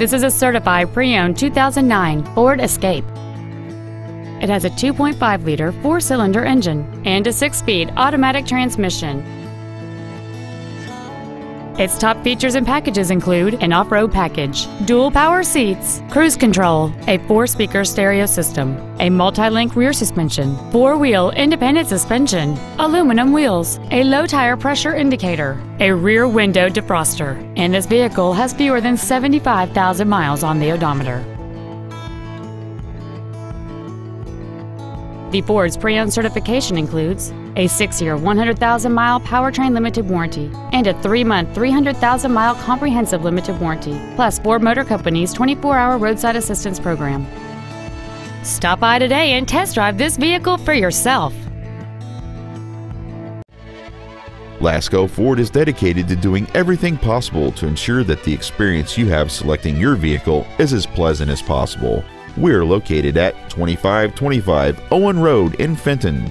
This is a certified pre-owned 2009 Ford Escape. It has a 2.5-liter four-cylinder engine and a six-speed automatic transmission. Its top features and packages include an off-road package, dual power seats, cruise control, a four-speaker stereo system, a multi-link rear suspension, four-wheel independent suspension, aluminum wheels, a low tire pressure indicator, a rear window defroster, and this vehicle has fewer than 75,000 miles on the odometer. The Ford's pre-owned certification includes a 6-year 100,000-mile powertrain limited warranty and a 3-month 300,000-mile comprehensive limited warranty, plus Ford Motor Company's 24-hour roadside assistance program. Stop by today and test drive this vehicle for yourself. Lasco Ford is dedicated to doing everything possible to ensure that the experience you have selecting your vehicle is as pleasant as possible. We're located at 2525 Owen Road in Fenton.